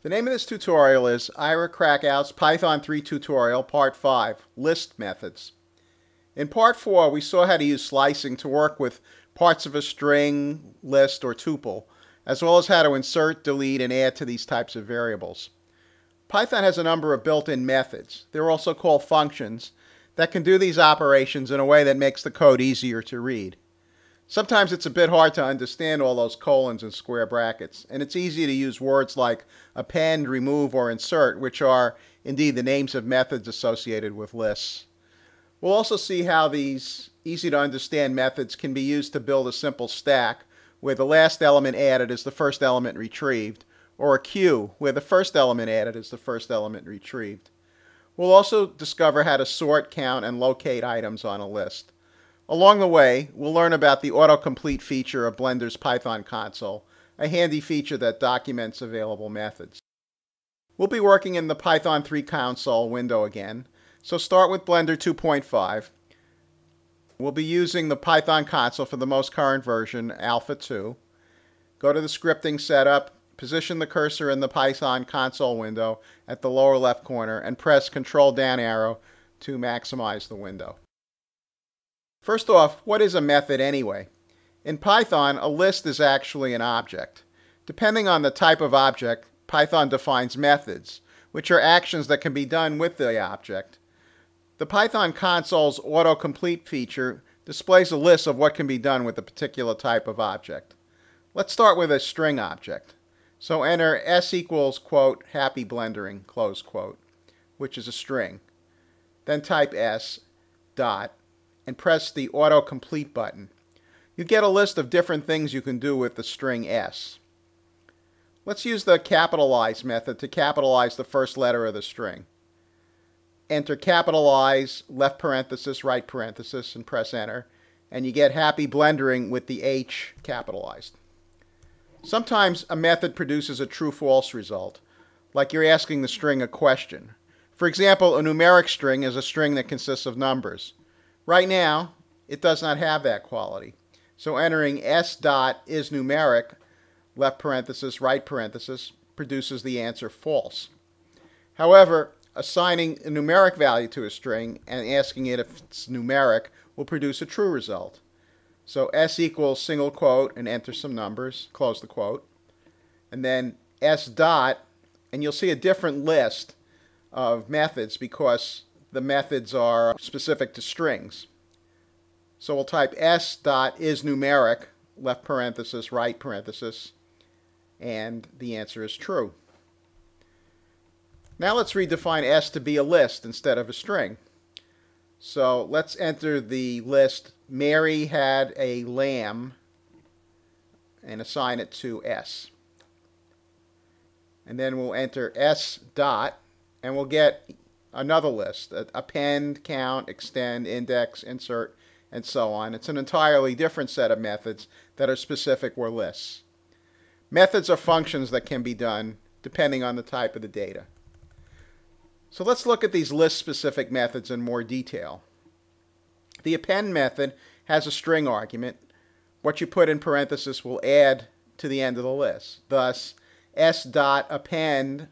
The name of this tutorial is Ira Krakow's Python 3 tutorial part 5, list methods. In part 4 we saw how to use slicing to work with parts of a string, list, or tuple, as well as how to insert, delete, and add to these types of variables. Python has a number of built-in methods. They're also called functions that can do these operations in a way that makes the code easier to read. Sometimes it's a bit hard to understand all those colons and square brackets, and it's easy to use words like append, remove, or insert, which are indeed the names of methods associated with lists. We'll also see how these easy to understand methods can be used to build a simple stack where the last element added is the first element retrieved, or a queue where the first element added is the first element retrieved. We'll also discover how to sort, count, and locate items on a list. Along the way, we'll learn about the autocomplete feature of Blender's Python console, a handy feature that documents available methods. We'll be working in the Python 3 console window again, so start with Blender 2.5. We'll be using the Python console for the most current version, Alpha 2. Go to the scripting setup, position the cursor in the Python console window at the lower left corner, and press Control down arrow to maximize the window. First off, what is a method anyway? In Python, a list is actually an object. Depending on the type of object, Python defines methods, which are actions that can be done with the object. The Python console's autocomplete feature displays a list of what can be done with a particular type of object. Let's start with a string object. So enter s equals, quote, happy blendering, close quote, which is a string. Then type s dot and press the autocomplete button. You get a list of different things you can do with the string S. Let's use the capitalize method to capitalize the first letter of the string. Enter capitalize, left parenthesis, right parenthesis, and press enter, and you get happy blendering with the H capitalized. Sometimes a method produces a true-false result, like you're asking the string a question. For example, a numeric string is a string that consists of numbers. Right now, it does not have that quality. So entering s dot is numeric, left parenthesis, right parenthesis, produces the answer false. However, assigning a numeric value to a string and asking it if it's numeric will produce a true result. So s equals single quote and enter some numbers, close the quote. And then s dot, and you'll see a different list of methods because the methods are specific to strings. So we'll type s dot is numeric, left parenthesis, right parenthesis, and the answer is true. Now let's redefine s to be a list instead of a string. So let's enter the list Mary had a lamb and assign it to s. And then we'll enter s dot and we'll get another list, append, count, extend, index, insert, and so on. It's an entirely different set of methods that are specific for lists. Methods are functions that can be done depending on the type of the data. So let's look at these list-specific methods in more detail. The append method has a string argument. What you put in parenthesis will add to the end of the list. Thus, s dot append,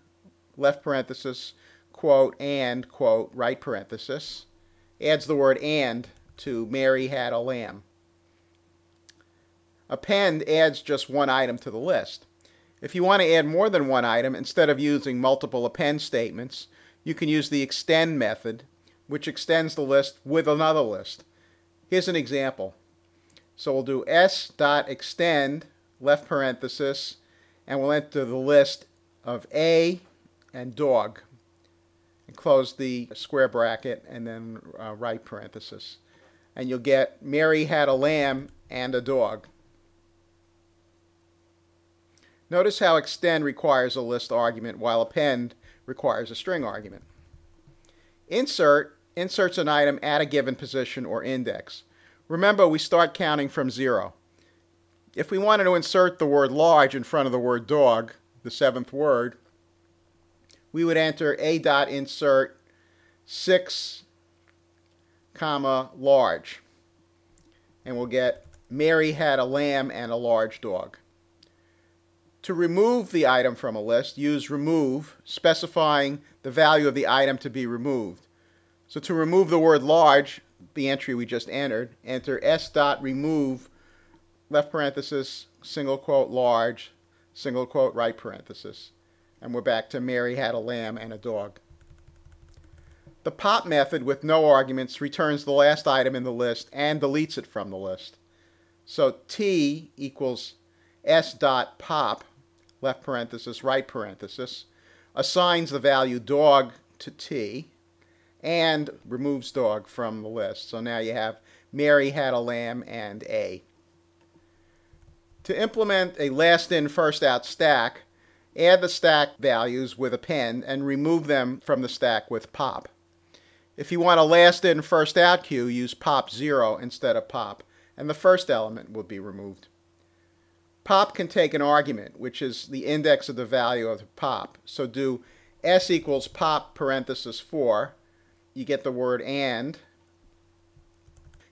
left parenthesis, quote, and, quote, right parenthesis, adds the word and to Mary had a lamb. Append adds just one item to the list. If you want to add more than one item, instead of using multiple append statements, you can use the extend method, which extends the list with another list. Here's an example. So we'll do s dot extend left parenthesis, and we'll enter the list of A and dog and close the square bracket and then uh, right parenthesis. And you'll get Mary had a lamb and a dog. Notice how extend requires a list argument while append requires a string argument. Insert inserts an item at a given position or index. Remember, we start counting from zero. If we wanted to insert the word large in front of the word dog, the seventh word, we would enter a dot insert 6 comma large and we'll get Mary had a lamb and a large dog. To remove the item from a list, use remove, specifying the value of the item to be removed. So to remove the word large, the entry we just entered, enter s dot remove left parenthesis single quote large single quote right parenthesis. And we're back to Mary had a lamb and a dog. The pop method with no arguments returns the last item in the list and deletes it from the list. So t equals s dot pop left parenthesis right parenthesis assigns the value dog to t and removes dog from the list. So now you have Mary had a lamb and a. To implement a last in first out stack, add the stack values with append and remove them from the stack with pop. If you want a last in first out queue, use pop 0 instead of pop, and the first element will be removed. Pop can take an argument, which is the index of the value of the pop. So do s equals pop parenthesis 4 you get the word and.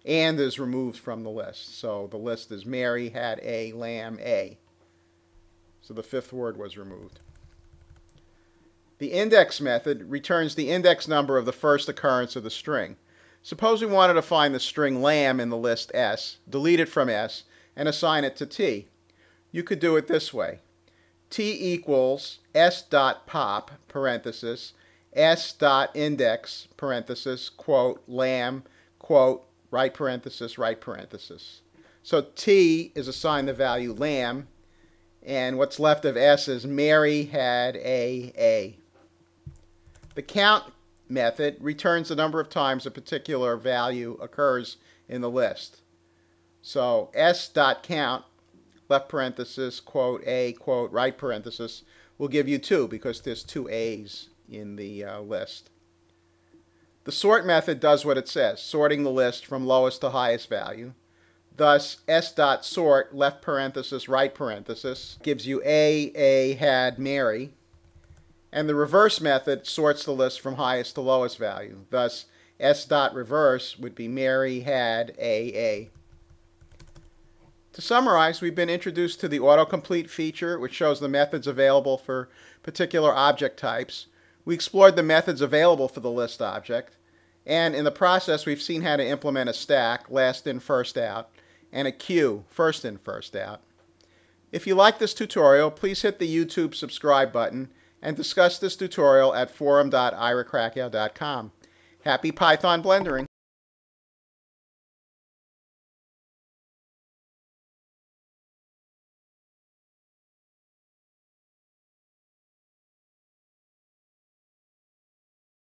And is removed from the list. So the list is Mary had a lamb a. So the fifth word was removed. The index method returns the index number of the first occurrence of the string. Suppose we wanted to find the string lamb in the list S, delete it from S, and assign it to T. You could do it this way. T equals S dot pop, parenthesis, s dot index parenthesis quote lamb quote right parenthesis right parenthesis. So t is assigned the value lamb, and what's left of s is Mary had a a. The count method returns the number of times a particular value occurs in the list. So s dot count left parenthesis quote a quote right parenthesis will give you two because there's two a's in the uh, list. The sort method does what it says, sorting the list from lowest to highest value. Thus, s dot sort left parenthesis right parenthesis gives you a a had Mary, and the reverse method sorts the list from highest to lowest value. Thus, s dot reverse would be Mary had a a. To summarize, we've been introduced to the autocomplete feature, which shows the methods available for particular object types. We explored the methods available for the list object, and in the process we've seen how to implement a stack, last in, first out, and a queue, first in, first out. If you like this tutorial, please hit the YouTube subscribe button and discuss this tutorial at forum.irakrakow.com. Happy Python blendering!